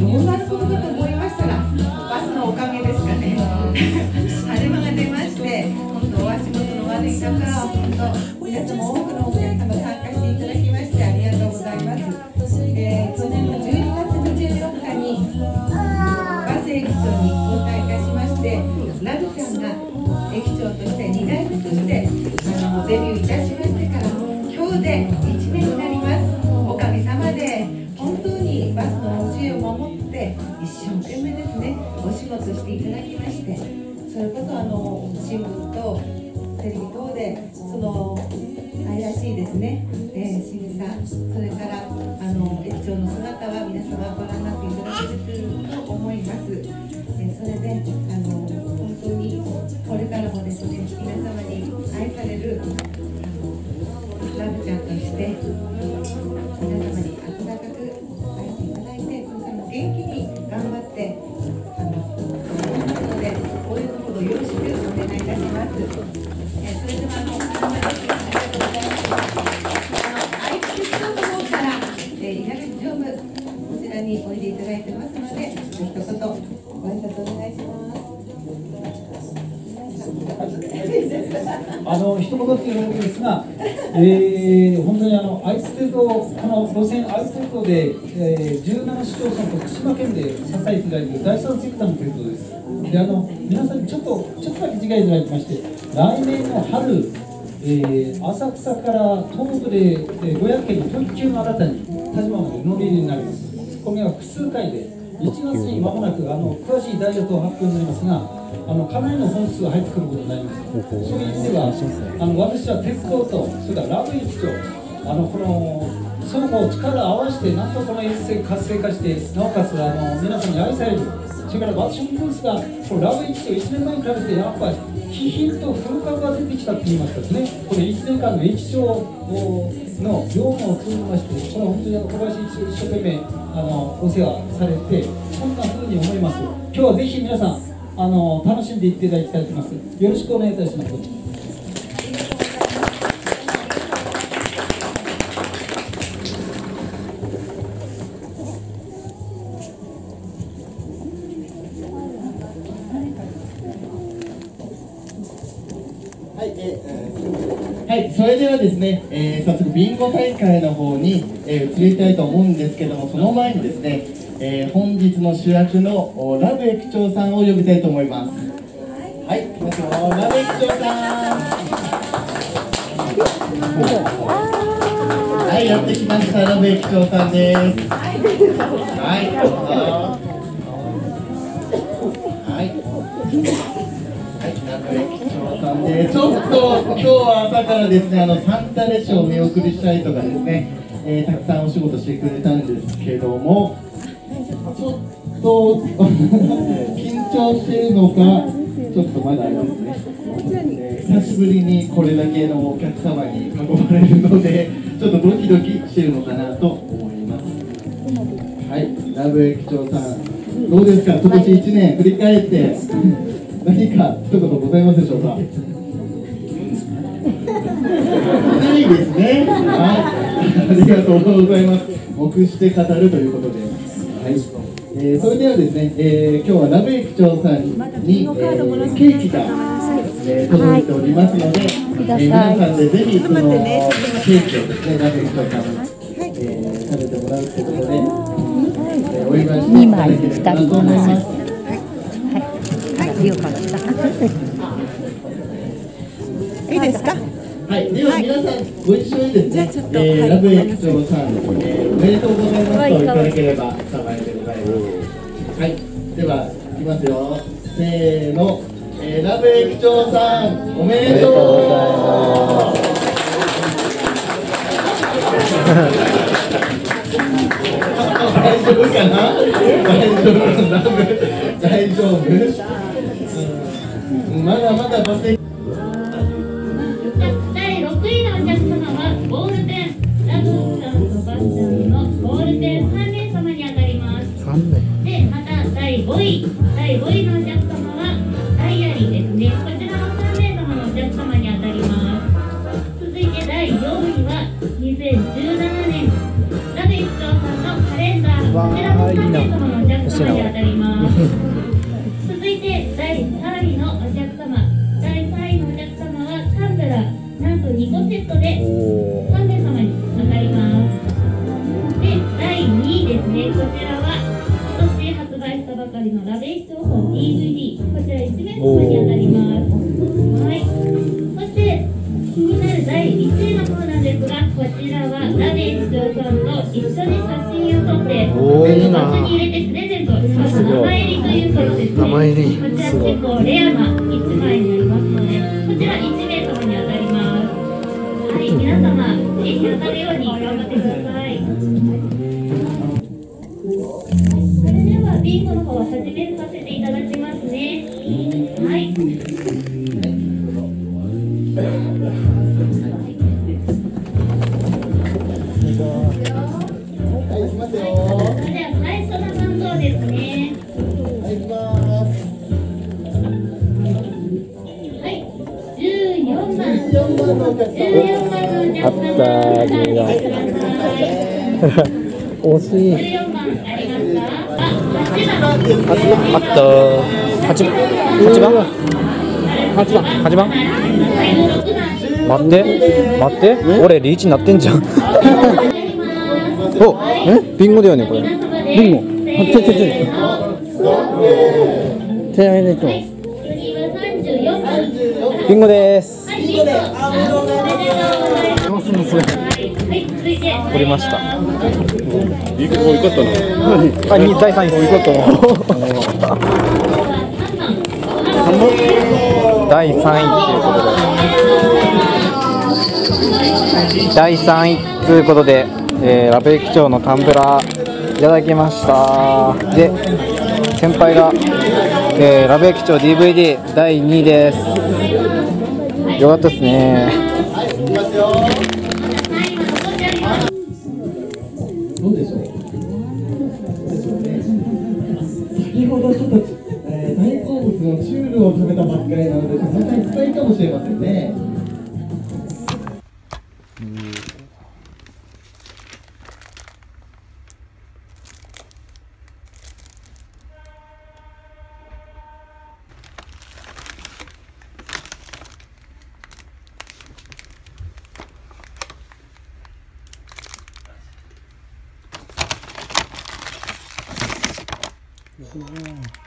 どんなことかと思いましたらバスのおかげですかね。晴れ間が出まして本当お足元の悪い中本当皆様多くのお客様参加していただきましてありがとうございます、えー、去年の12月の14日にバス駅長に交代いたしましてラルちゃんが駅長として2代目としてあのデビューいたしましてから今日で1年になります。ていただきましてそれこそあの新聞とテレビ等でその愛らしいですね、えー、審査それからあの駅長の姿は皆様ご覧になっていただけると思います、えー、それであの本当にこれからもですね皆様に愛されるラブちゃんとしてにおいでいただいてますので一言ご挨拶お願いしますあの一言というわけですが、えー、本当にあのアイス鉄道、この路線アイス鉄道で、えー、17市町村と福島県で支えていただいている第三セクターの鉄道です。であの皆さんにちょっとちょっとだけ違いいただきまして、来年の春、えー、浅草から東部で、えー、500件の特急の新たに田島まで乗り入れになります。これが複数回で1月に間もなくあの詳しいダイヤと発表になりますが、あのかなりの本数が入ってくることになります。そういう意味では、あの私は鉄道と、それからラブ一丁、あのこの双方力を合わせて、なんとこの一世活性化して、なおかつあの皆さんに愛される、それからバッションブースが、このラブ一丁、1年前に比べて、やっぱり気品と風格が出てきたと言いますかですね、この1年間の駅長の業務を通じまして、これは本当に小林、一生懸命あのお世話されて、そんなふうに思います。今日はぜひ皆さんあの楽しんでいっていただきたいと思います。よろしくお願いいたします。はい、えーはい、それではですね、えー早速ビンゴ大会の方に、えー移りたいと思うんですけども、その前にですね、えー本日の主役のおラブ駅長さんを呼びたいと思います。はい、行きましょう。ラブ駅長さん。はい、やってきました。ラブ駅長さんです。はい。はい。はい、ラブ駅長さんで、ちょっと今日は朝からですね、あのサンタ列車を見送りしたいとかですね、えーたくさんお仕事してくれたんですけども、ちょっと緊張しているのか、ちょっとまだあれですね、えー久しぶりにこれだけのお客様に囲まれるので、ちょっとドキドキしているのかなと思います。はい、ラブ駅長さん、どうですか、今年1年振り返って、何か一言ございますでしょうか？ないですね。はい、ありがとうございます。目して語るということで。はい。えー、それではですね、えー、今日はラブ駅長さんに、えー、ケーキが、えー、届いておりますので、えー、皆さんでぜひそのケーキをですね、ラブ駅長さんに、えー、食べてもらうということで、えー、お祝いしていただければなと思います。はい、よかった。いいですか。はい、では皆さんご一緒にですね、えー、ラブ駅長さん、えー、おめでとうございますといただければ幸いでございます。はい、では、いきますよ。せーの、えー、ラブ駅長さん、おめでとうございます。大丈夫かな？大丈夫ラブ大丈夫、うん、第6位のお客様はゴールペンラブちさんとバッチャンのゴールペン3名様に当たりますでまた第5位第5位のお客様はダイヤリーですねこちらも3名様のお客様に当たります続いて第4位は2017年ラビットさんのカレンダーこちらも3名様のお客様に当たりますら1名様に当たりますはいそして気になる第1位の方なんですがこちらはラベ視聴さんと一緒に写真を撮っておーいいな。バッグに入れてプレゼント名前入りということですね。名前入り。こちら結構レアな惜しいありますかあ8番。あった八八番。八番。八番。最後6番？待って。待って。俺リーチになってんじゃん。おえ？ビンゴだよねこれ。ビンゴ。あててて手上げないと。次は34番ビンゴです。取りました。いい子よかったな。あに第三位そういうこと第3位ということで。第3位ということで、えーラベ機長のタンブラーいただきました。で先輩が、えーラベ機長 DVD 第2位です。よかったですね。どうでしょう？先ほどちょっと、えー大好物のチュールを食べたばっかりなので、さすがに使いかもしれませんね。お